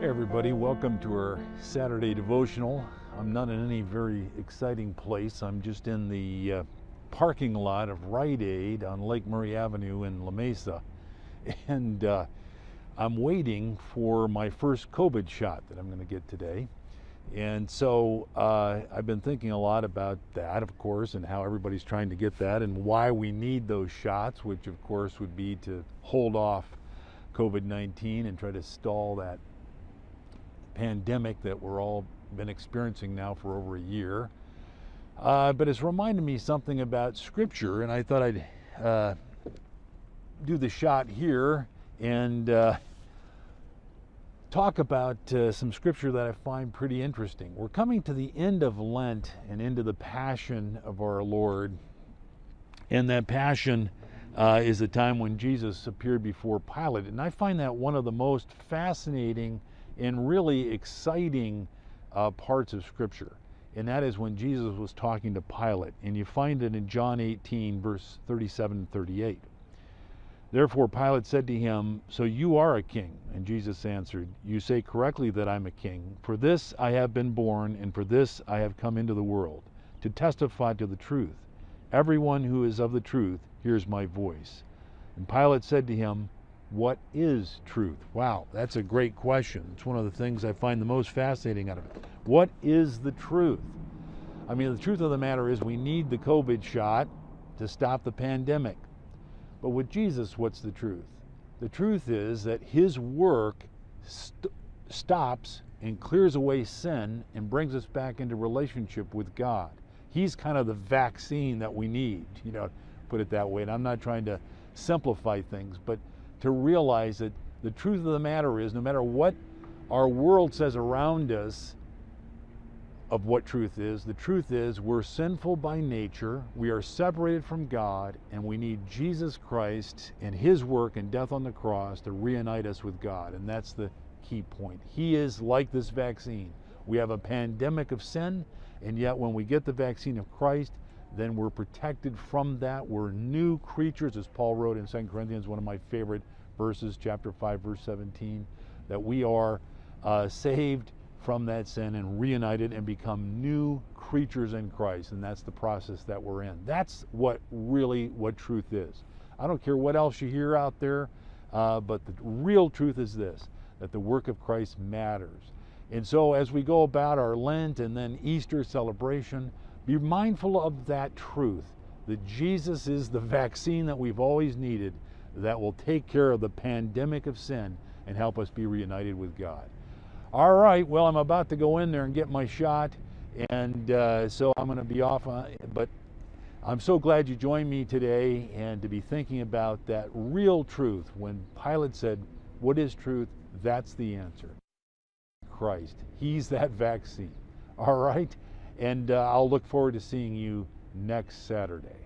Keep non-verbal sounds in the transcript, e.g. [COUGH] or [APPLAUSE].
Everybody, welcome to our Saturday devotional. I'm not in any very exciting place. I'm just in the uh, parking lot of Rite Aid on Lake Murray Avenue in La Mesa. [LAUGHS] And uh, I'm waiting for my first COVID shot that I'm going to get today. And so uh, I've been thinking a lot about that, of course, and how everybody's trying to get that and why we need those shots, which, of course, would be to hold off COVID 19 and try to stall that pandemic that we're all been experiencing now for over a year. Uh, but it's reminded me something about Scripture, and I thought I'd uh, do the shot here and uh, talk about uh, some Scripture that I find pretty interesting. We're coming to the end of Lent and into the Passion of our Lord, and that Passion. Uh, is the time when Jesus appeared before Pilate. And I find that one of the most fascinating and really exciting uh, parts of Scripture. And that is when Jesus was talking to Pilate. And you find it in John 18, verse 37 and 38. Therefore, Pilate said to him, So you are a king. And Jesus answered, You say correctly that I'm a king. For this I have been born, and for this I have come into the world, to testify to the truth. Everyone who is of the truth hears my voice. And Pilate said to him, what is truth? Wow, that's a great question. It's one of the things I find the most fascinating out of it. What is the truth? I mean, the truth of the matter is we need the COVID shot to stop the pandemic. But with Jesus, what's the truth? The truth is that his work st- stops and clears away sin and brings us back into relationship with God. He's kind of the vaccine that we need, you know, put it that way. And I'm not trying to simplify things, but to realize that the truth of the matter is no matter what our world says around us of what truth is, the truth is we're sinful by nature, we are separated from God, and we need Jesus Christ and His work and death on the cross to reunite us with God. And that's the key point. He is like this vaccine. We have a pandemic of sin, and yet when we get the vaccine of Christ, then we're protected from that. We're new creatures, as Paul wrote in 2 Corinthians, one of my favorite verses, chapter 5, verse 17, that we are uh, saved from that sin and reunited and become new creatures in Christ. And that's the process that we're in. That's what really what truth is. I don't care what else you hear out there, uh, but the real truth is this that the work of Christ matters. And so as we go about our Lent and then Easter celebration, be mindful of that truth that Jesus is the vaccine that we've always needed that will take care of the pandemic of sin and help us be reunited with God. All right, well, I'm about to go in there and get my shot, and uh, so I'm going to be off. On, but I'm so glad you joined me today and to be thinking about that real truth. When Pilate said, What is truth? That's the answer. Christ. He's that vaccine. All right? And uh, I'll look forward to seeing you next Saturday.